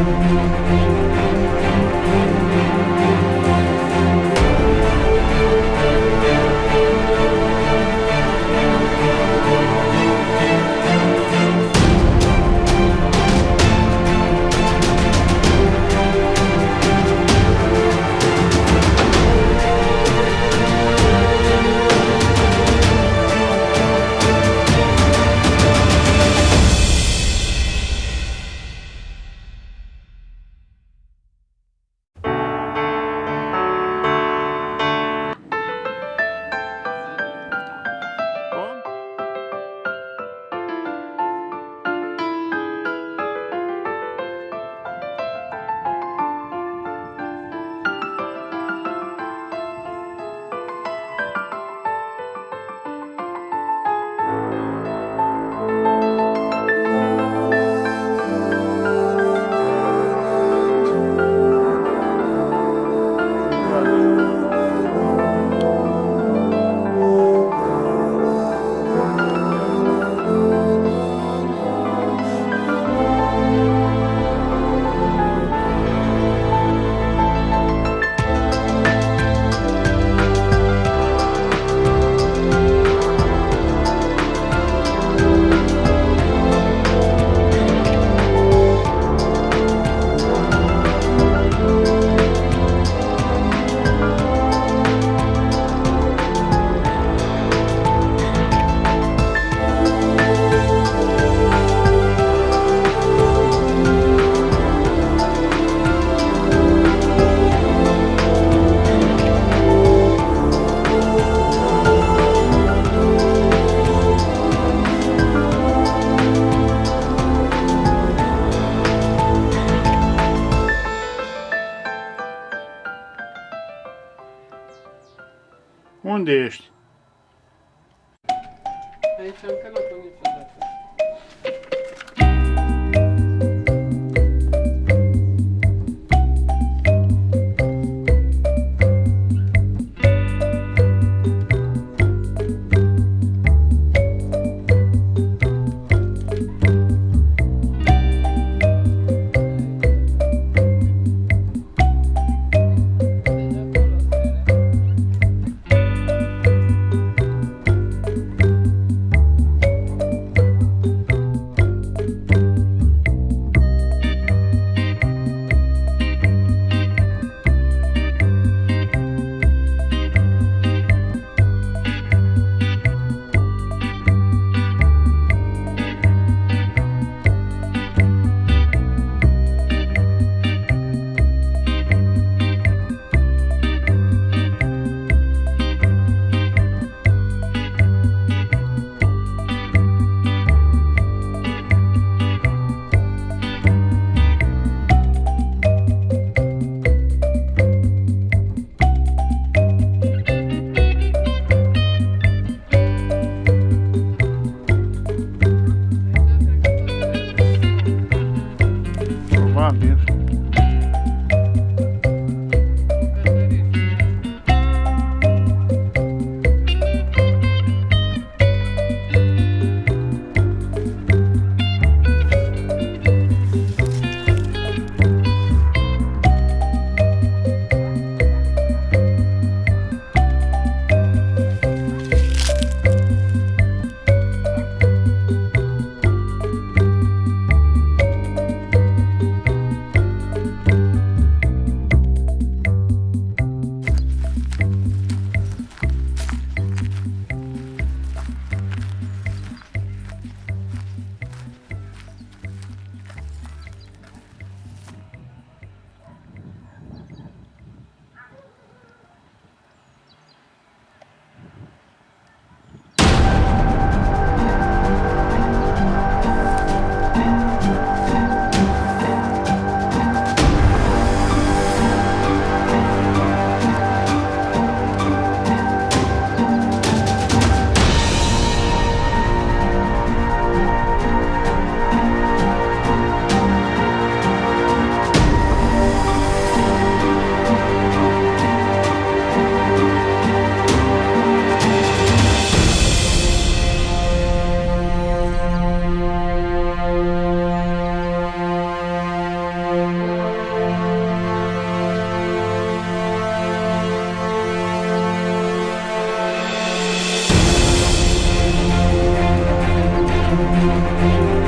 Música Unde ești? Aici am călător niciodată. Música